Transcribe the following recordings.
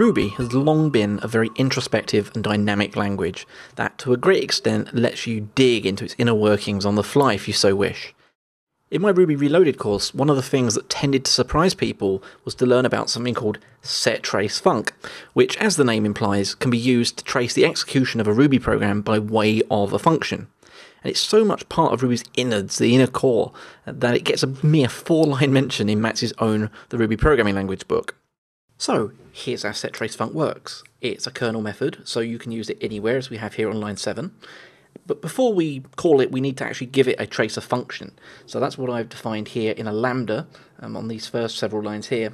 Ruby has long been a very introspective and dynamic language that, to a great extent, lets you dig into its inner workings on the fly if you so wish. In my Ruby Reloaded course, one of the things that tended to surprise people was to learn about something called set trace which, as the name implies, can be used to trace the execution of a Ruby program by way of a function. And it's so much part of Ruby's innards, the inner core, that it gets a mere four line mention in Matz's own The Ruby Programming Language book. So, here's how set trace func works. It's a kernel method, so you can use it anywhere, as we have here on line 7. But before we call it, we need to actually give it a tracer function. So that's what I've defined here in a lambda um, on these first several lines here.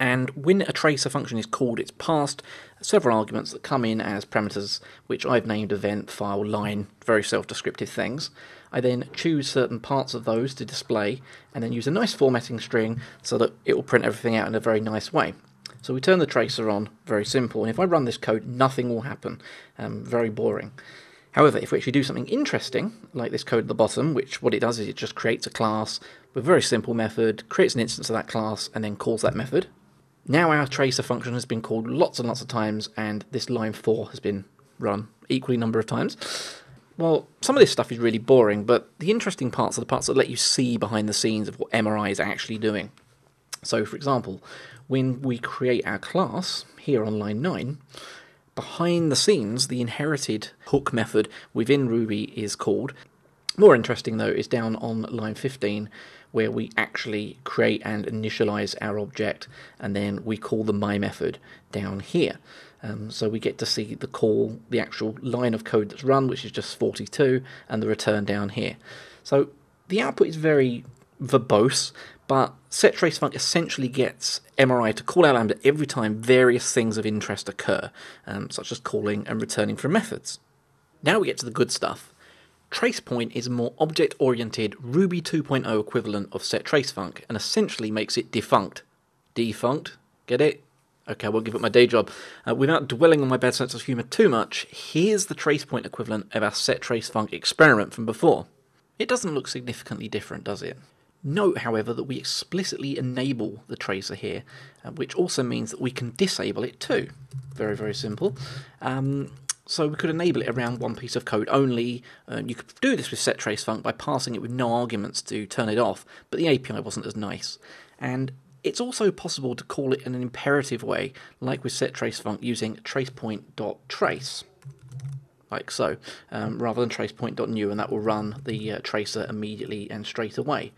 And when a tracer function is called, it's passed several arguments that come in as parameters, which I've named event, file, line, very self descriptive things. I then choose certain parts of those to display, and then use a nice formatting string so that it will print everything out in a very nice way. So we turn the tracer on, very simple, and if I run this code, nothing will happen. Um, very boring. However, if we actually do something interesting, like this code at the bottom, which what it does is it just creates a class with a very simple method, creates an instance of that class, and then calls that method, now our tracer function has been called lots and lots of times, and this line 4 has been run equally number of times. Well, some of this stuff is really boring, but the interesting parts are the parts that let you see behind the scenes of what MRI is actually doing. So, for example, when we create our class here on line 9, behind the scenes, the inherited hook method within Ruby is called. More interesting though is down on line 15 where we actually create and initialize our object and then we call the my method down here. Um, so we get to see the call, the actual line of code that's run, which is just 42, and the return down here. So the output is very verbose, but set trace func essentially gets MRI to call out lambda every time various things of interest occur, um, such as calling and returning from methods. Now we get to the good stuff. TracePoint is a more object oriented Ruby 2.0 equivalent of set trace func and essentially makes it defunct. Defunct? Get it? Okay, I won't give up my day job. Uh, without dwelling on my bad sense of humour too much, here's the TracePoint equivalent of our set trace func experiment from before. It doesn't look significantly different, does it? Note, however, that we explicitly enable the tracer here, uh, which also means that we can disable it too. Very, very simple. Um, so we could enable it around one piece of code only. Uh, you could do this with set trace by passing it with no arguments to turn it off, but the API wasn't as nice. And it's also possible to call it in an imperative way, like with set trace func using tracepoint.trace, like so, um, rather than tracepoint.new, and that will run the uh, tracer immediately and straight away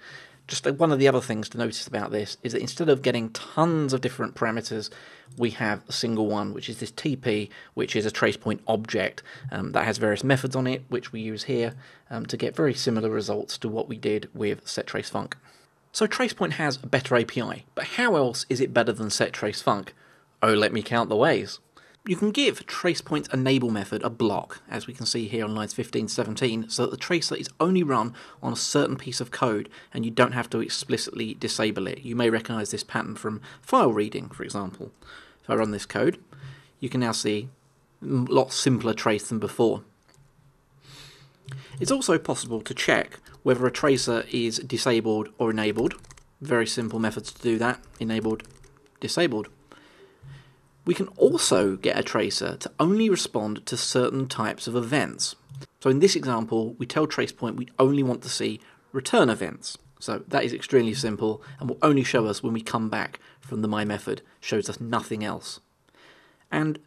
just one of the other things to notice about this is that instead of getting tons of different parameters, we have a single one, which is this TP, which is a tracepoint object um, that has various methods on it, which we use here um, to get very similar results to what we did with settracefunc. So tracepoint has a better API, but how else is it better than settracefunc? Oh, let me count the ways you can give tracepoint's enable method a block, as we can see here on lines 15 17, so that the tracer is only run on a certain piece of code and you don't have to explicitly disable it. You may recognize this pattern from file reading, for example. If I run this code, you can now see a lot simpler trace than before. It's also possible to check whether a tracer is disabled or enabled. Very simple methods to do that, enabled, disabled. We can also get a tracer to only respond to certain types of events. So in this example, we tell TracePoint we only want to see return events. So that is extremely simple and will only show us when we come back from the my method, shows us nothing else. And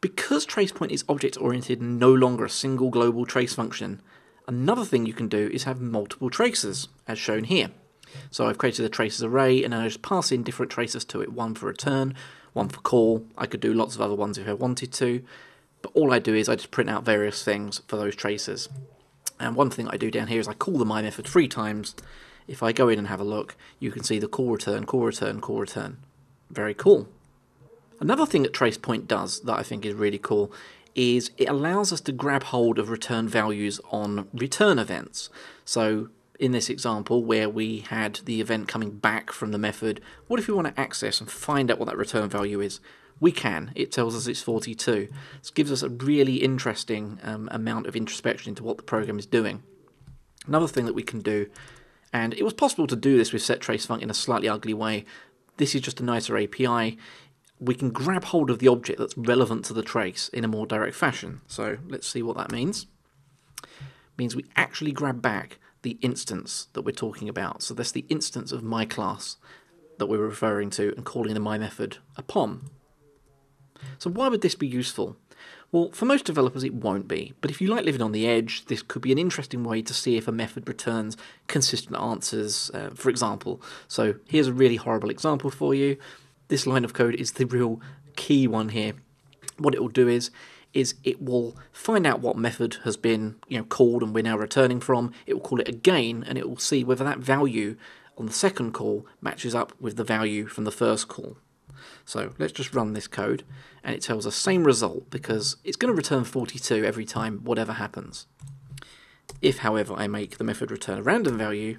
because TracePoint is object oriented and no longer a single global trace function, another thing you can do is have multiple tracers, as shown here. So I've created a traces array and I just pass in different traces to it, one for return, one for call. I could do lots of other ones if I wanted to, but all I do is I just print out various things for those traces. And one thing I do down here is I call the my method three times. If I go in and have a look, you can see the call return, call return, call return. Very cool. Another thing that TracePoint does that I think is really cool is it allows us to grab hold of return values on return events. So in this example where we had the event coming back from the method, what if we want to access and find out what that return value is? We can. It tells us it's 42. This gives us a really interesting um, amount of introspection into what the program is doing. Another thing that we can do, And it was possible to do this with set trace func in a slightly ugly way. This is just a nicer API. We can grab hold of the object that's relevant to the trace in a more direct fashion. So let's see what that means. It means we actually grab back the instance that we're talking about. So that's the instance of my class that we're referring to and calling the my method a pom. So why would this be useful? Well, for most developers it won't be, but if you like living on the edge, this could be an interesting way to see if a method returns consistent answers, uh, for example. So here's a really horrible example for you. This line of code is the real key one here. What it will do is is it will find out what method has been you know called and we're now returning from. It will call it again and it will see whether that value on the second call matches up with the value from the first call. So let's just run this code and it tells us same result because it's going to return 42 every time whatever happens. If however I make the method return a random value,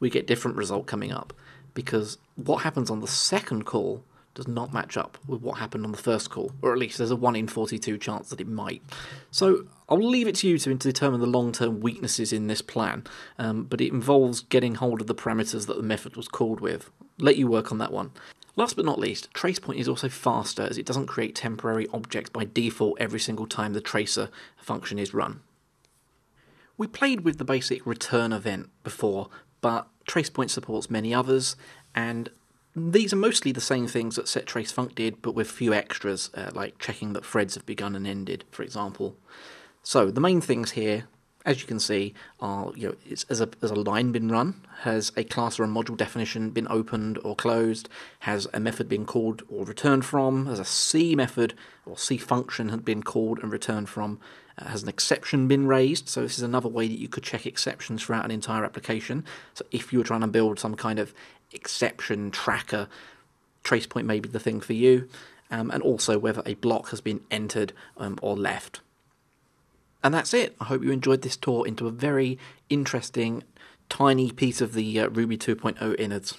we get different result coming up because what happens on the second call does not match up with what happened on the first call, or at least there's a 1 in 42 chance that it might. So I'll leave it to you to determine the long term weaknesses in this plan, um, but it involves getting hold of the parameters that the method was called with. Let you work on that one. Last but not least, TracePoint is also faster as it doesn't create temporary objects by default every single time the tracer function is run. We played with the basic return event before, but TracePoint supports many others, and these are mostly the same things that setTraceFunc did, but with few extras, uh, like checking that threads have begun and ended, for example. So the main things here, as you can see, are you know, as a a line been run, has a class or a module definition been opened or closed, has a method been called or returned from, has a C method or C function had been called and returned from, uh, has an exception been raised. So this is another way that you could check exceptions throughout an entire application. So if you were trying to build some kind of exception tracker, TracePoint may be the thing for you, um, and also whether a block has been entered um, or left. And that's it. I hope you enjoyed this tour into a very interesting, tiny piece of the uh, Ruby 2.0 innards.